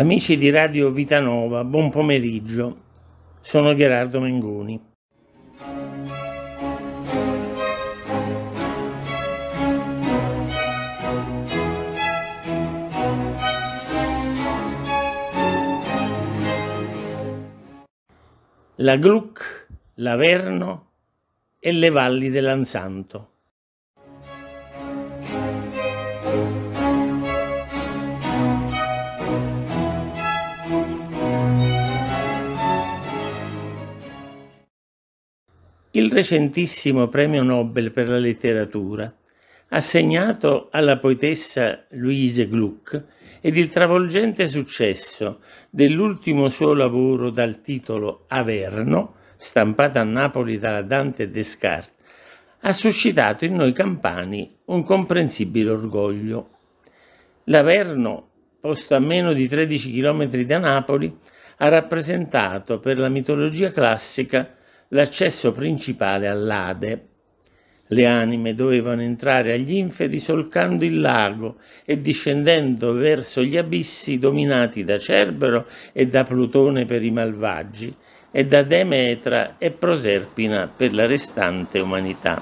Amici di Radio Vitanova, buon pomeriggio. Sono Gerardo Mengoni. La Gluck, l'Averno e le valli dell'Ansanto. Il recentissimo premio Nobel per la letteratura, assegnato alla poetessa Louise Gluck, ed il travolgente successo dell'ultimo suo lavoro dal titolo Averno, stampato a Napoli dalla Dante Descartes, ha suscitato in noi campani un comprensibile orgoglio. L'Averno, posto a meno di 13 km da Napoli, ha rappresentato per la mitologia classica l'accesso principale all'Ade. Le anime dovevano entrare agli inferi solcando il lago e discendendo verso gli abissi dominati da Cerbero e da Plutone per i malvagi e da Demetra e Proserpina per la restante umanità.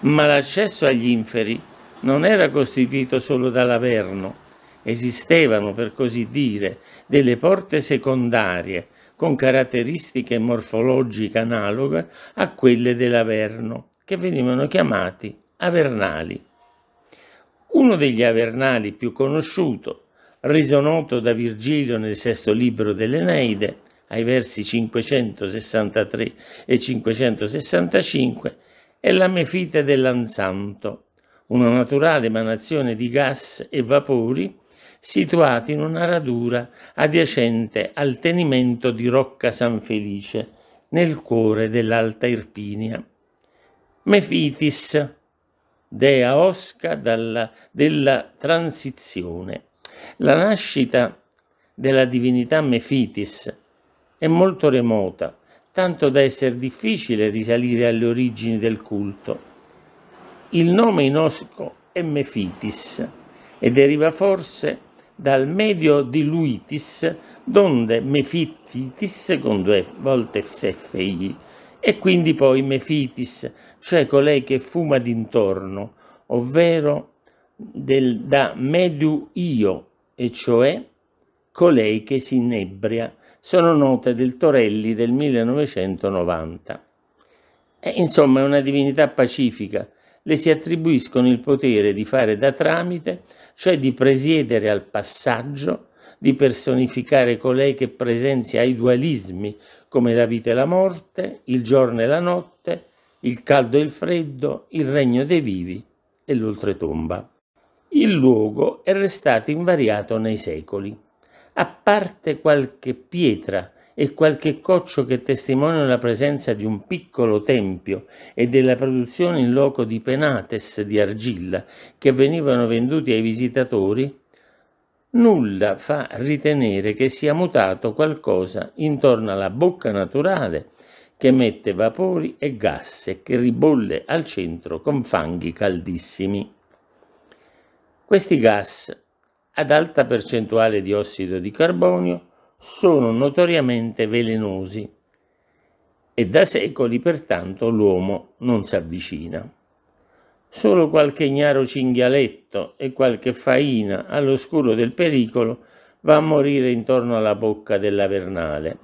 Ma l'accesso agli inferi non era costituito solo dall'Averno, esistevano, per così dire, delle porte secondarie con caratteristiche morfologiche analoghe a quelle dell'Averno, che venivano chiamati avernali. Uno degli avernali più conosciuto, reso noto da Virgilio nel sesto libro dell'Eneide, ai versi 563 e 565, è la mefite dell'Ansanto, una naturale emanazione di gas e vapori situati in una radura adiacente al tenimento di Rocca San Felice, nel cuore dell'Alta Irpinia. Mefitis, dea osca dalla, della transizione. La nascita della divinità Mefitis è molto remota, tanto da essere difficile risalire alle origini del culto. Il nome in osco è Mefitis e deriva forse dal medio di Luitis, donde Mefitis con due volte FFI, e quindi poi Mefitis, cioè colei che fuma d'intorno, ovvero del, da medu io, e cioè colei che si innebria, sono note del Torelli del 1990. E, insomma, è una divinità pacifica. Le si attribuiscono il potere di fare da tramite cioè di presiedere al passaggio, di personificare colei che presenzia i dualismi come la vita e la morte, il giorno e la notte, il caldo e il freddo, il regno dei vivi e l'oltretomba. Il luogo è restato invariato nei secoli, a parte qualche pietra e qualche coccio che testimoniano la presenza di un piccolo tempio e della produzione in loco di penates di argilla che venivano venduti ai visitatori, nulla fa ritenere che sia mutato qualcosa intorno alla bocca naturale che emette vapori e gas e che ribolle al centro con fanghi caldissimi. Questi gas, ad alta percentuale di ossido di carbonio, sono notoriamente velenosi e da secoli pertanto l'uomo non si avvicina. Solo qualche ignaro cinghialetto e qualche faina all'oscuro del pericolo va a morire intorno alla bocca della Vernale.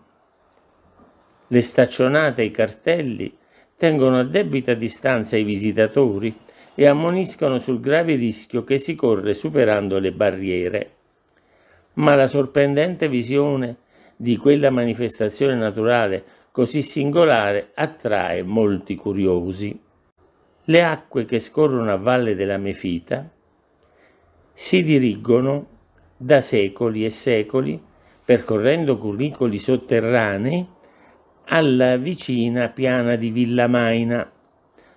Le staccionate e i cartelli tengono a debita distanza i visitatori e ammoniscono sul grave rischio che si corre superando le barriere ma la sorprendente visione di quella manifestazione naturale così singolare attrae molti curiosi. Le acque che scorrono a valle della Mefita si dirigono da secoli e secoli, percorrendo cunicoli sotterranei, alla vicina piana di Villa Maina,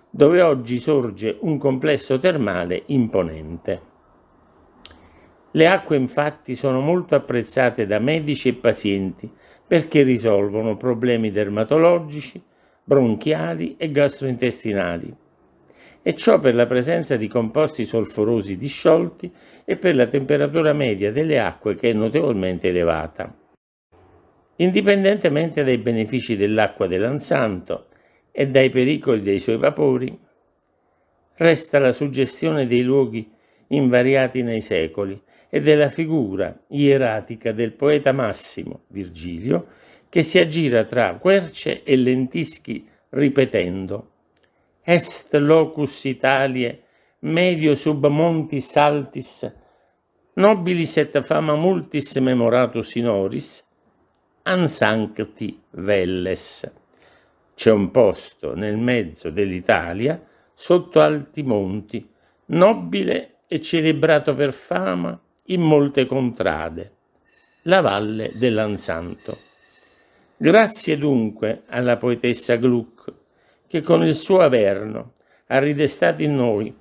dove oggi sorge un complesso termale imponente. Le acque infatti sono molto apprezzate da medici e pazienti perché risolvono problemi dermatologici, bronchiali e gastrointestinali e ciò per la presenza di composti solforosi disciolti e per la temperatura media delle acque che è notevolmente elevata. Indipendentemente dai benefici dell'acqua dell'Ansanto e dai pericoli dei suoi vapori, resta la suggestione dei luoghi invariati nei secoli e della figura ieratica del poeta massimo Virgilio che si aggira tra querce e lentischi ripetendo est locus Italiae medio sub montis altis nobilis et fama multis memoratus in oris ansancti velles. C'è un posto nel mezzo dell'Italia, sotto alti monti, nobile e celebrato per fama in molte contrade, la valle dell'Ansanto. Grazie dunque alla poetessa Gluck che con il suo averno ha ridestato in noi,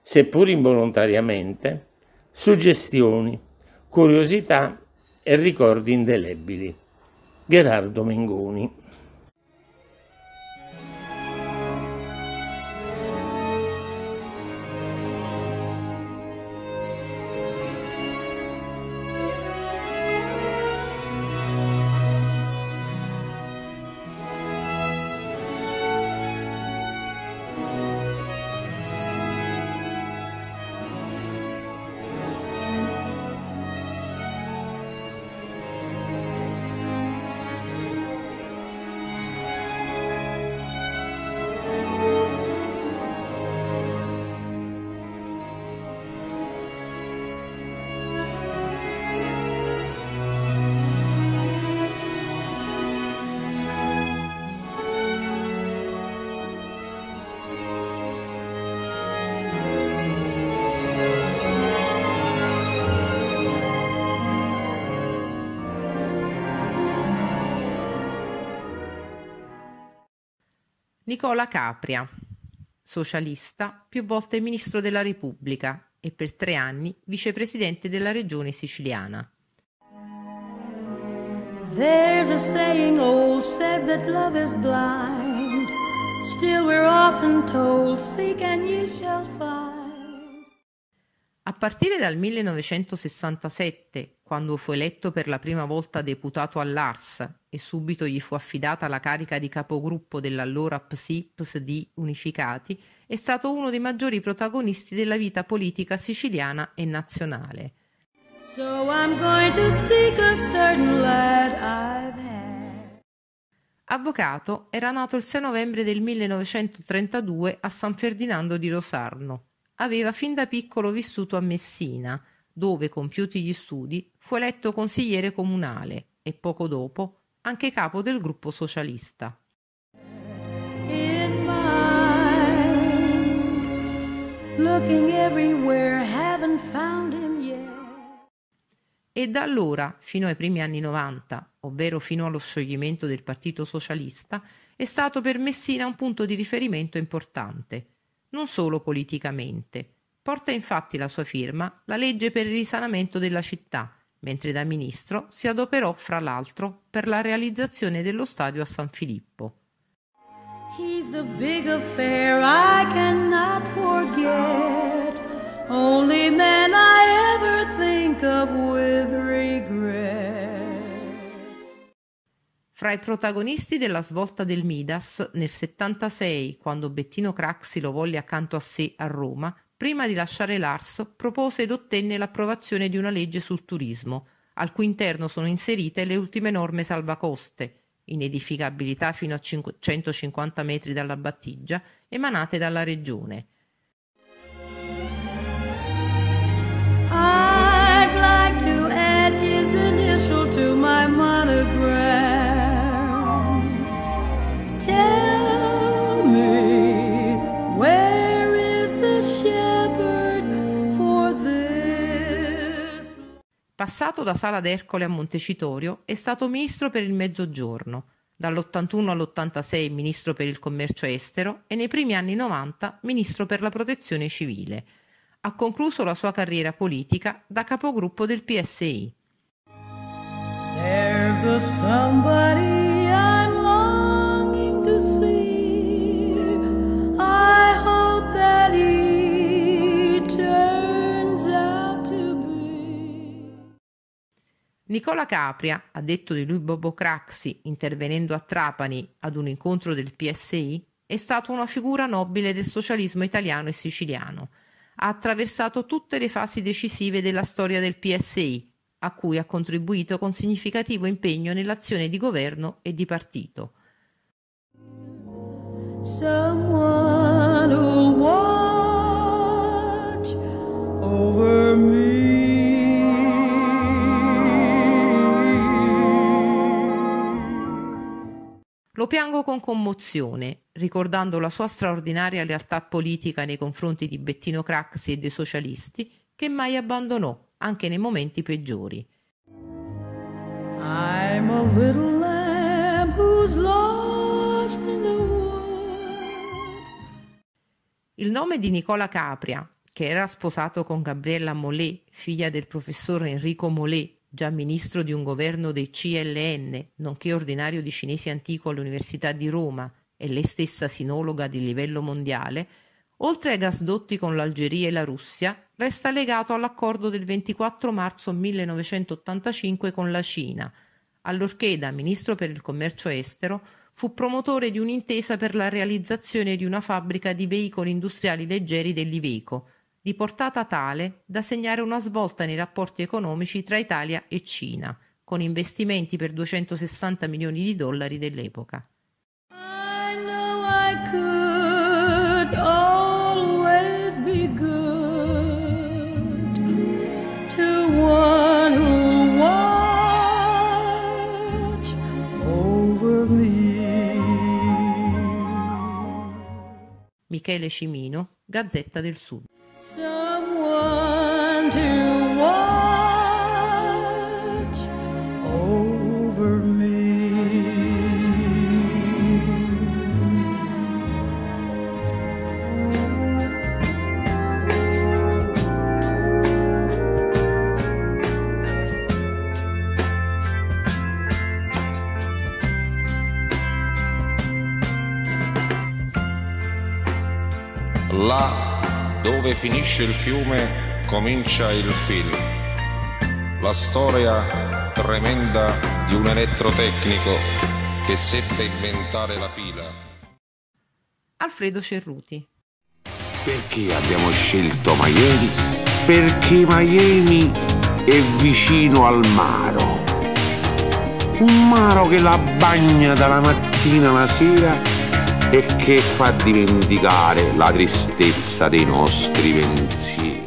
seppur involontariamente, suggestioni, curiosità e ricordi indelebili. Gerardo Mengoni Nicola Capria, socialista, più volte ministro della Repubblica e per tre anni vicepresidente della regione siciliana. There's a saying old says that love is blind. Still we're often told, seek and ye shall find. A partire dal 1967, quando fu eletto per la prima volta deputato all'Ars e subito gli fu affidata la carica di capogruppo dell'allora PSI-PSD Unificati, è stato uno dei maggiori protagonisti della vita politica siciliana e nazionale. So Avvocato, era nato il 6 novembre del 1932 a San Ferdinando di Rosarno. Aveva fin da piccolo vissuto a Messina, dove, compiuti gli studi, fu eletto consigliere comunale e poco dopo anche capo del gruppo socialista. E da allora, fino ai primi anni 90, ovvero fino allo scioglimento del Partito Socialista, è stato per Messina un punto di riferimento importante, non solo politicamente, Porta infatti la sua firma la legge per il risanamento della città, mentre da ministro si adoperò fra l'altro per la realizzazione dello stadio a San Filippo. He's the big affair I cannot forget, only man I ever think of with regret. Fra i protagonisti della svolta del Midas, nel 76, quando Bettino Craxi lo volle accanto a sé a Roma, prima di lasciare l'ARS propose ed ottenne l'approvazione di una legge sul turismo, al cui interno sono inserite le ultime norme salvacoste, in edificabilità fino a 150 metri dalla battigia, emanate dalla Regione. I'd like to add his initial to my monogram. Passato da Sala d'Ercole a Montecitorio, è stato ministro per il Mezzogiorno, dall'81 all'86 ministro per il commercio estero e nei primi anni 90 ministro per la protezione civile. Ha concluso la sua carriera politica da capogruppo del PSI. There's a somebody I'm longing to see. I hope that Nicola Capria, ha detto di lui Bobo Craxi, intervenendo a Trapani ad un incontro del PSI, è stato una figura nobile del socialismo italiano e siciliano. Ha attraversato tutte le fasi decisive della storia del PSI, a cui ha contribuito con significativo impegno nell'azione di governo e di partito. Someone who watch over me. Lo piango con commozione, ricordando la sua straordinaria lealtà politica nei confronti di Bettino Craxi e dei socialisti, che mai abbandonò, anche nei momenti peggiori. I'm a little lamb who's lost in the wood. Il nome di Nicola Capria, che era sposato con Gabriella Molé, figlia del professor Enrico Molé, già ministro di un governo dei CLN, nonché ordinario di cinese antico all'Università di Roma e lei stessa sinologa di livello mondiale, oltre ai gasdotti con l'Algeria e la Russia, resta legato all'accordo del 24 marzo 1985 con la Cina, allorché da ministro per il commercio estero fu promotore di un'intesa per la realizzazione di una fabbrica di veicoli industriali leggeri dell'Iveco, di portata tale da segnare una svolta nei rapporti economici tra Italia e Cina, con investimenti per 260 milioni di dollari dell'epoca. I know I could always be good to one who watch over me. Michele Cimino, Gazzetta del Sud. Someone to watch dove finisce il fiume comincia il film. La storia tremenda di un elettrotecnico che seppe inventare la pila. Alfredo Cerruti. Perché abbiamo scelto Miami? Perché Miami è vicino al maro. Un maro che la bagna dalla mattina alla sera e che fa dimenticare la tristezza dei nostri pensieri.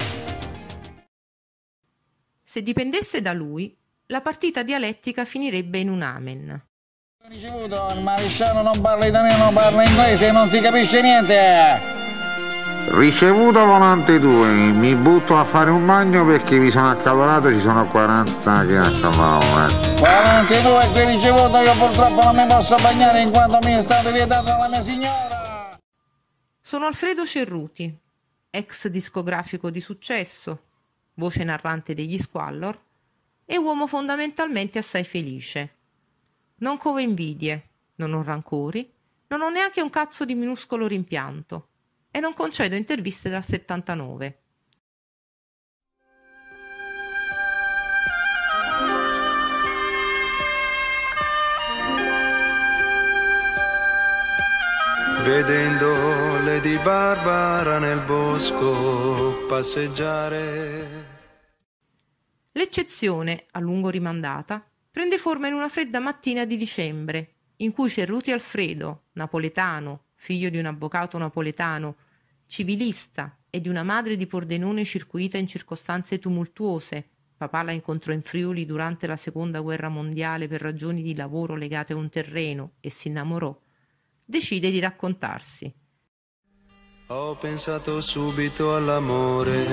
Se dipendesse da lui, la partita dialettica finirebbe in un amen. Ricevuto, il maresciallo non parla italiano, parla inglese non si capisce niente! Ricevuto volante 2, mi butto a fare un bagno perché mi sono accalorato, ci sono 40 che accalorano. Volante 2 qui ricevuto, io purtroppo non mi posso bagnare in quanto mi è stato vietato dalla mia signora. Sono Alfredo Cerruti, ex discografico di successo, voce narrante degli Squallor e uomo fondamentalmente assai felice. Non covo invidie, non ho rancori, non ho neanche un cazzo di minuscolo rimpianto e non concedo interviste dal 79. Vedendo Lady Barbara nel bosco passeggiare. L'eccezione, a lungo rimandata, prende forma in una fredda mattina di dicembre, in cui Cerruti Alfredo, napoletano, figlio di un avvocato napoletano, civilista e di una madre di Pordenone circuita in circostanze tumultuose. Papà la incontrò in Friuli durante la seconda guerra mondiale per ragioni di lavoro legate a un terreno e si innamorò. Decide di raccontarsi. Ho pensato subito all'amore.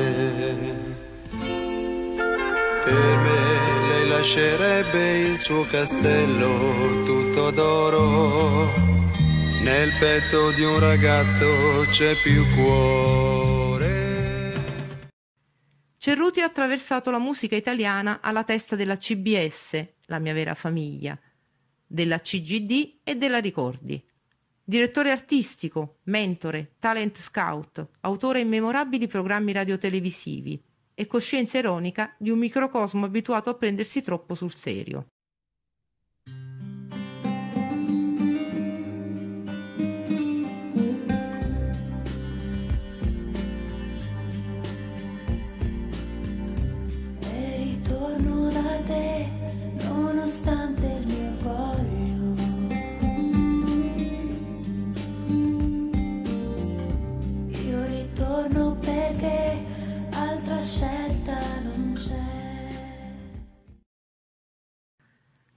Per me lei lascerebbe il suo castello tutto d'oro nel petto di un ragazzo c'è più cuore. Cerruti ha attraversato la musica italiana alla testa della CBS, la mia vera famiglia, della CGD e della Ricordi. Direttore artistico, mentore, talent scout, autore immemorabili programmi radiotelevisivi, e coscienza ironica di un microcosmo abituato a prendersi troppo sul serio.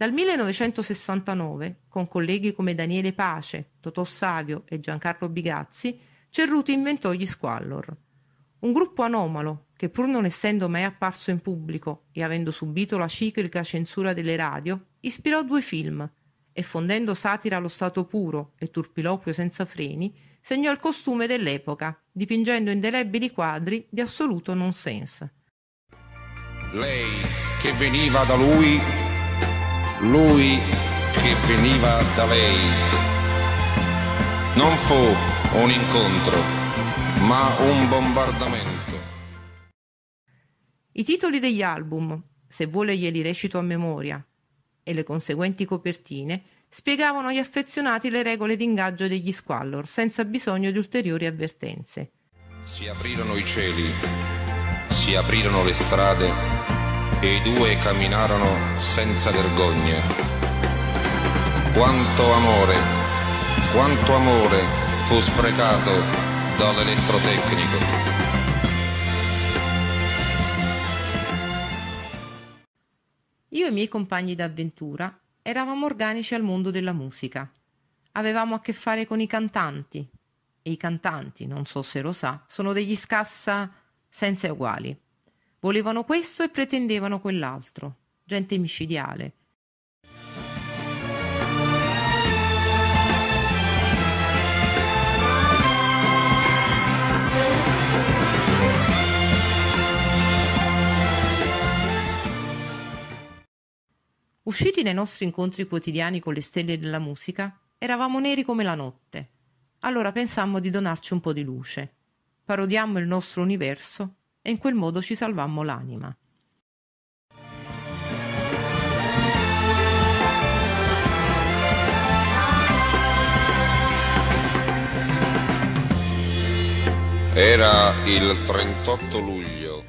Dal 1969, con colleghi come Daniele Pace, Totò Savio e Giancarlo Bigazzi, Cerruti inventò gli Squallor. Un gruppo anomalo che, pur non essendo mai apparso in pubblico e avendo subito la ciclica censura delle radio, ispirò due film e, fondendo satira allo stato puro e turpiloquio senza freni, segnò il costume dell'epoca, dipingendo indelebili quadri di assoluto nonsense. Lei che veniva da lui, lui che veniva da lei. Non fu un incontro, ma un bombardamento. I titoli degli album, se vuole glieli recito a memoria, e le conseguenti copertine spiegavano agli affezionati le regole d'ingaggio degli Squallor senza bisogno di ulteriori avvertenze. Si aprirono i cieli, si aprirono le strade e i due camminarono senza vergogna. Quanto amore, quanto amore fu sprecato dall'elettrotecnico. Io e i miei compagni d'avventura eravamo organici al mondo della musica. Avevamo a che fare con i cantanti e i cantanti, non so se lo sa, sono degli scassa senza uguali. Volevano questo e pretendevano quell'altro. Gente micidiale. Usciti nei nostri incontri quotidiani con le stelle della musica, eravamo neri come la notte. Allora pensammo di donarci un po' di luce. Parodiammo il nostro universo e in quel modo ci salvammo l'anima. Era il 38 luglio.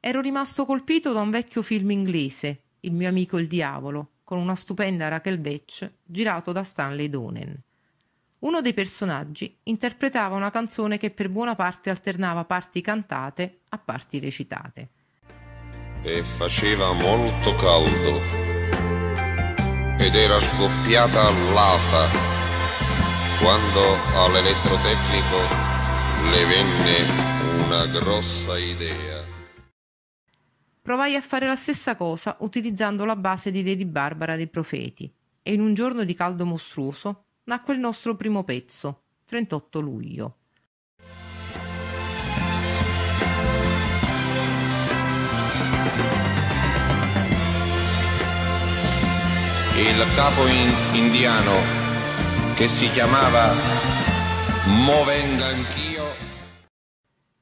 Ero rimasto colpito da un vecchio film inglese, Il mio amico il diavolo, con una stupenda Raquel Betch, girato da Stanley Donen. Uno dei personaggi interpretava una canzone che per buona parte alternava parti cantate a parti recitate. e faceva molto caldo ed era scoppiata l'afa quando all'elettrotecnico le venne una grossa idea. Provai a fare la stessa cosa utilizzando la base di Lady Barbara dei Profeti e in un giorno di caldo mostruoso nacque il nostro primo pezzo, 38 luglio. Il capo in- indiano che si chiamava Movenga anch'io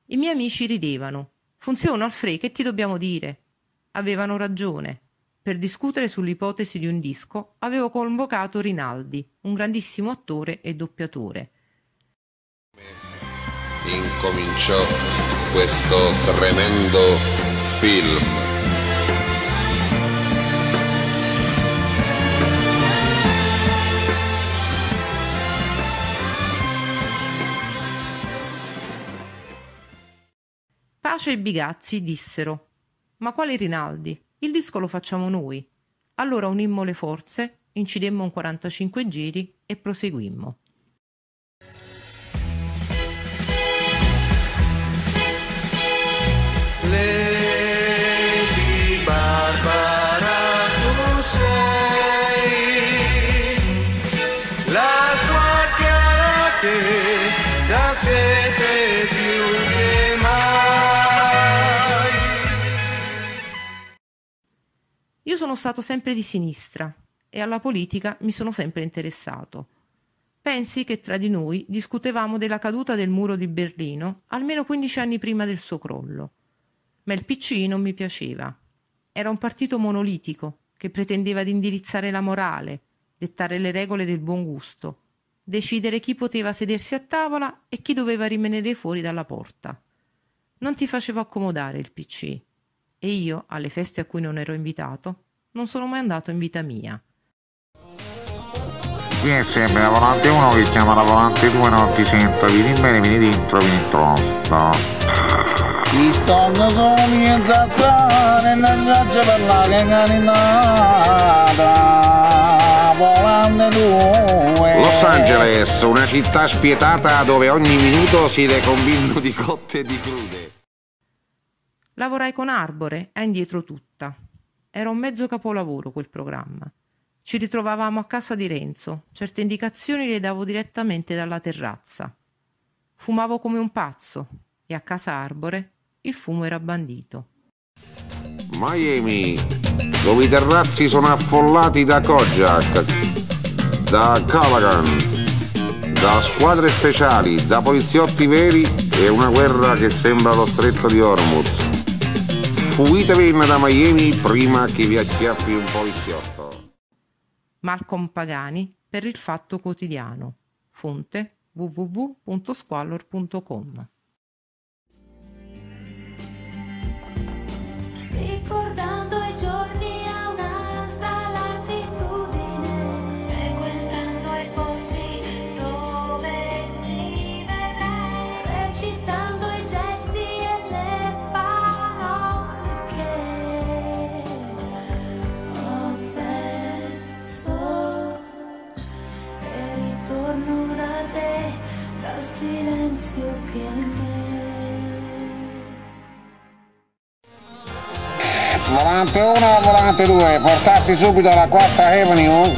I miei amici ridevano. Funziona, Alfred, che ti dobbiamo dire? Avevano ragione. Per discutere sull'ipotesi di un disco avevo convocato Rinaldi, un grandissimo attore e doppiatore. incominciò questo tremendo film. Pace e Bigazzi dissero: Ma quale Rinaldi? Il disco lo facciamo noi. Allora unimmo le forze, incidemmo un 45 giri e proseguimmo. Lady sono stato sempre di sinistra e alla politica mi sono sempre interessato. Pensi che tra di noi discutevamo della caduta del muro di Berlino almeno 15 anni prima del suo crollo. Ma il PC non mi piaceva. Era un partito monolitico che pretendeva di indirizzare la morale, dettare le regole del buon gusto, decidere chi poteva sedersi a tavola e chi doveva rimanere fuori dalla porta. Non ti facevo accomodare il PC e io, alle feste a cui non ero invitato, non sono mai andato in vita mia. Qui è sempre la volante 1 che chiama la volante 2 non ti sento, vieni bene, vieni dentro, vieni troppo. Ti sto strada e non piace per la volante 2 Los Angeles, una città spietata dove ogni minuto si recombinano di cotte e di crude. Lavorai con Arbore a indietro tutta. Era un mezzo capolavoro quel programma. Ci ritrovavamo a casa di Renzo, certe indicazioni le davo direttamente dalla terrazza. Fumavo come un pazzo e a casa Arbore il fumo era bandito. Miami, dove i terrazzi sono affollati da Kojak, da Callaghan, da squadre speciali, da poliziotti veri e una guerra che sembra lo stretto di Hormuz. Fuitevene da Miami prima che vi acchiappi un poliziotto. Malcolm Pagani per il Fatto Quotidiano. Fonte www.squallor.com. 1 volante 2, portarsi subito alla quarta Avenue,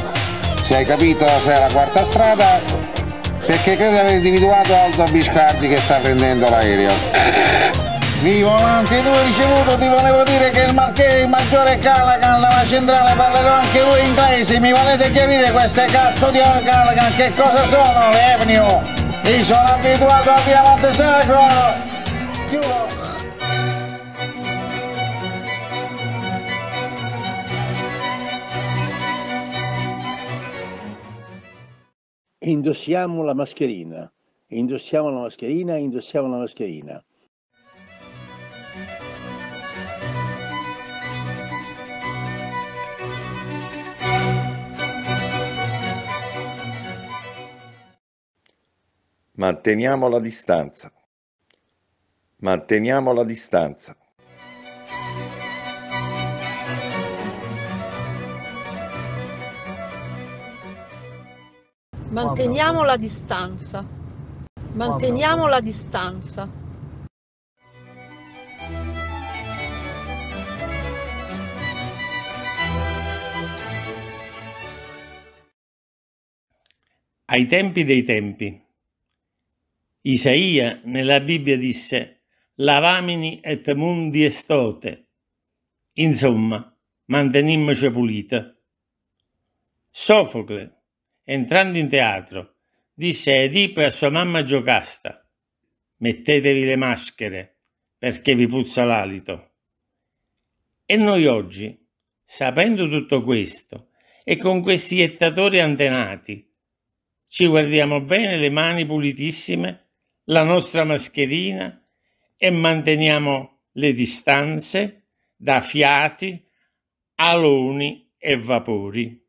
se hai capito se è la quarta strada, perché credo di aver individuato Aldo Biscardi che sta prendendo l'aereo. Di volante 2 ricevuto ti volevo dire che il marchese il maggiore Callaghan dalla centrale parlerò anche voi inglesi, mi volete chiarire queste cazzo di Callaghan che cosa sono le Avenue? Io sono abituato a via Montesacro! Indossiamo la mascherina, indossiamo la mascherina, indossiamo la mascherina. Manteniamo la distanza. Manteniamo la distanza. Manteniamo la distanza. Manteniamo la distanza. Ai tempi dei tempi. Isaia nella Bibbia disse lavamini et mundi estote. Insomma, mantenimmoci pulita. Sofocle, entrando in teatro, disse a Edipo e a sua mamma Giocasta mettetevi le maschere perché vi puzza l'alito. E noi oggi, sapendo tutto questo e con questi iettatori antenati, ci guardiamo bene le mani pulitissime, la nostra mascherina e manteniamo le distanze da fiati, aloni e vapori.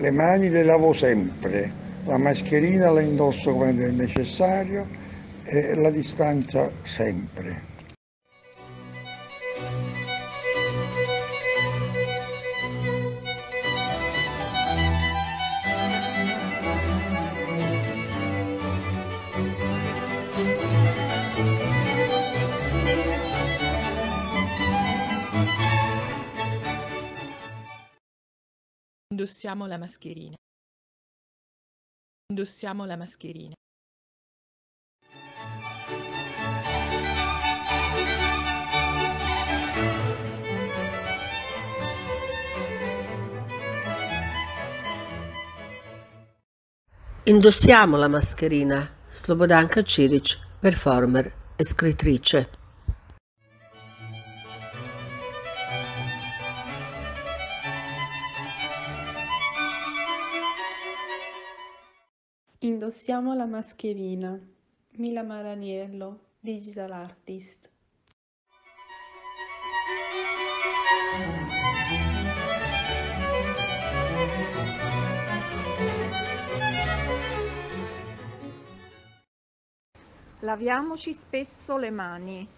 Le mani le lavo sempre, la mascherina la indosso quando è necessario e la distanza sempre. Indossiamo la mascherina. Indossiamo la mascherina. Indossiamo la mascherina. Slobodanka Ciric, performer e scrittrice. Indossiamo la mascherina. Mila Maraniello, digital artist. Laviamoci spesso le mani.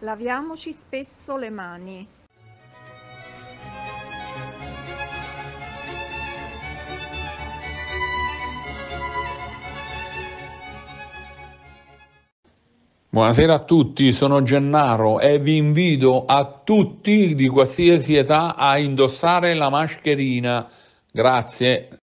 Laviamoci spesso le mani. Buonasera a tutti, sono Gennaro e vi invito a tutti di qualsiasi età a indossare la mascherina. Grazie.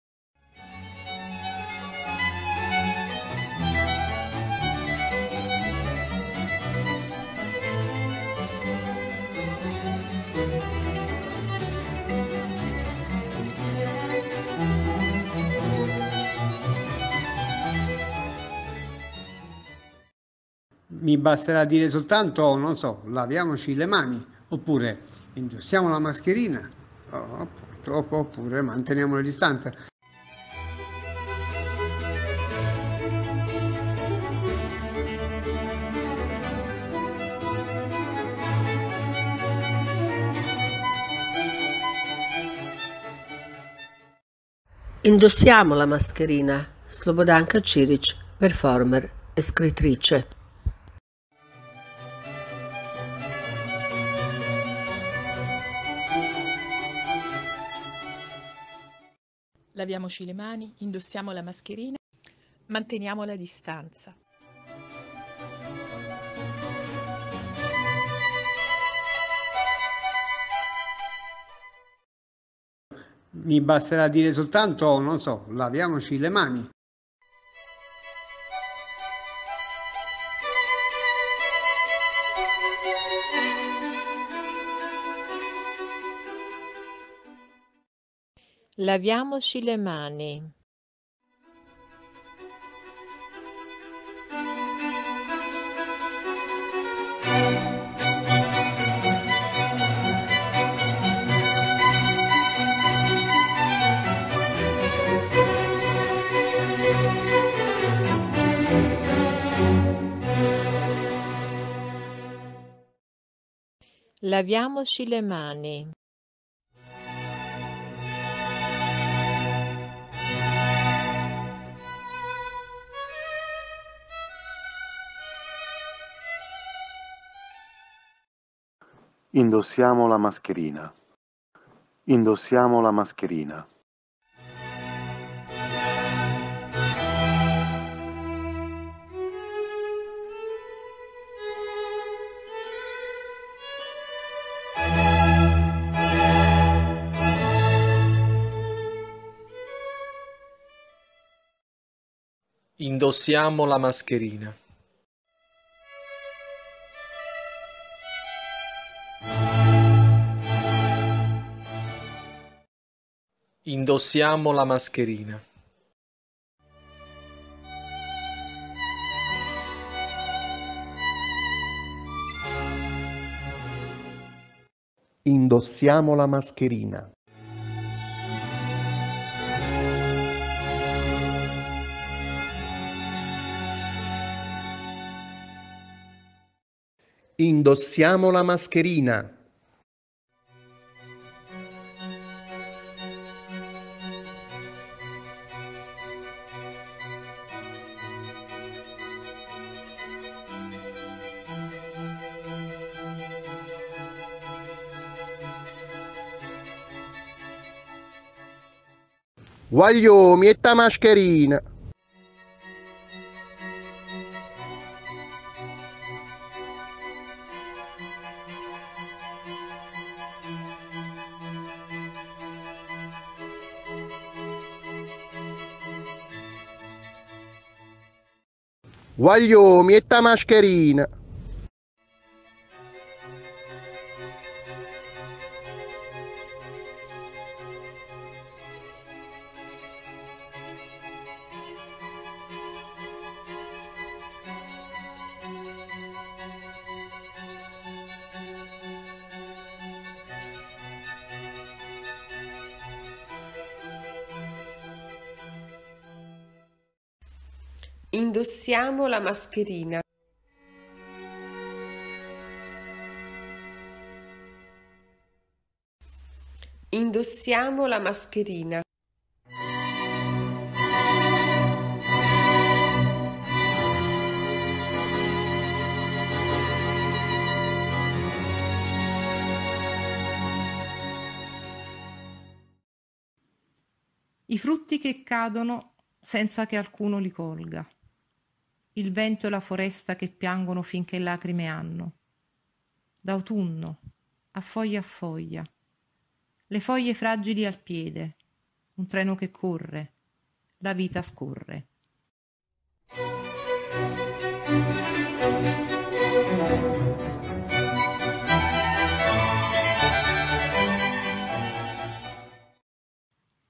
Mi basterà dire soltanto, non so, laviamoci le mani, oppure indossiamo la mascherina, oppure manteniamo le distanze. Indossiamo la mascherina. Slobodanka Ciric, performer e scrittrice. Laviamoci le mani, indossiamo la mascherina, manteniamo la distanza. Mi basterà dire soltanto, non so, laviamoci le mani. Laviamoci le mani. Laviamoci le mani. Indossiamo la mascherina. Indossiamo la mascherina. Indossiamo la mascherina. Indossiamo la mascherina. Indossiamo la mascherina. Indossiamo la mascherina. Voglio mietta mascherina. Voglio mietta mascherina. Indossiamo la mascherina. Indossiamo la mascherina. I frutti che cadono senza che alcuno li colga. Il vento e la foresta che piangono finché lacrime hanno. D'autunno, a foglia a foglia. Le foglie fragili al piede, un treno che corre, la vita scorre.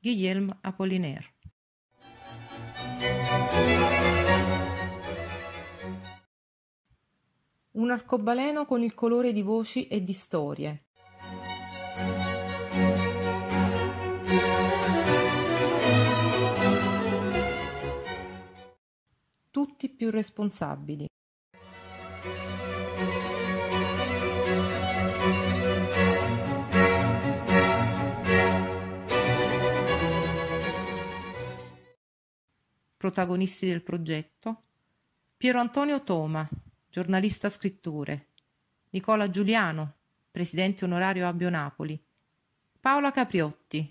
Guillaume Apollinaire Un arcobaleno con il colore di voci e di storie. Tutti più responsabili. Protagonisti del progetto Piero Antonio Toma, giornalista scrittore, Nicola Giuliano, presidente onorario Abbio Napoli, Paola Capriotti,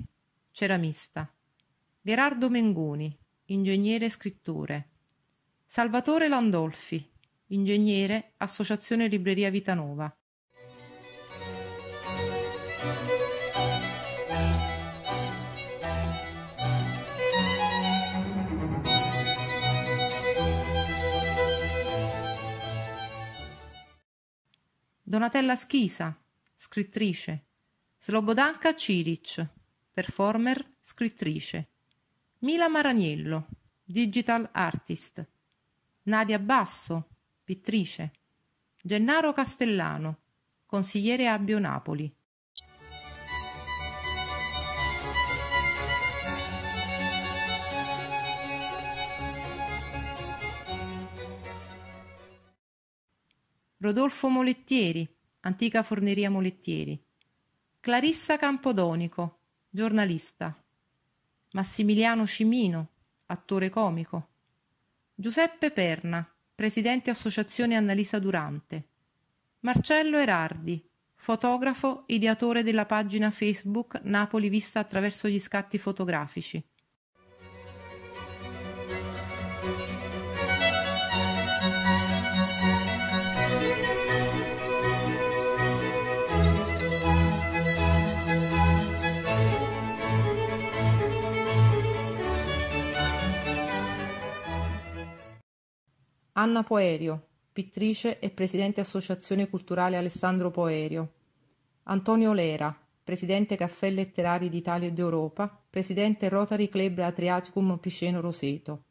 ceramista, Gerardo Mengoni, ingegnere scrittore, Salvatore Landolfi, ingegnere, Associazione Libreria Vitanova. Donatella Schisa, scrittrice. Slobodanka Ciric, performer, scrittrice. Mila Maraniello, digital artist. Nadia Basso, pittrice. Gennaro Castellano, consigliere Abbio Napoli. Rodolfo Molettieri, antica forneria Molettieri. Clarissa Campodonico, giornalista. Massimiliano Cimino, attore comico. Giuseppe Perna, presidente Associazione Annalisa Durante. Marcello Erardi, fotografo, ideatore della pagina Facebook Napoli vista attraverso gli scatti fotografici. Anna Poerio, pittrice e presidente Associazione Culturale Alessandro Poerio. Antonio Lera, presidente Caffè Letterari d'Italia e d'Europa, presidente Rotary Club Adriaticum Piceno Roseto.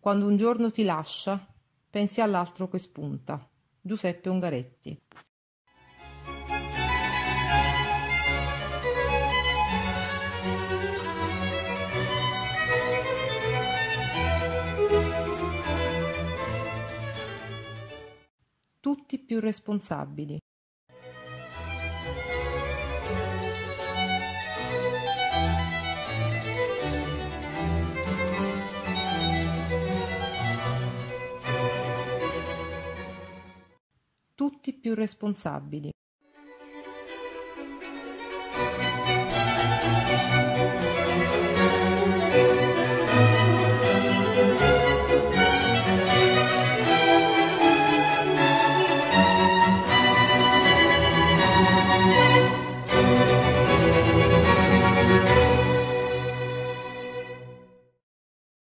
Quando un giorno ti lascia, pensi all'altro che spunta. Giuseppe Ungaretti. Tutti più responsabili. Tutti più responsabili.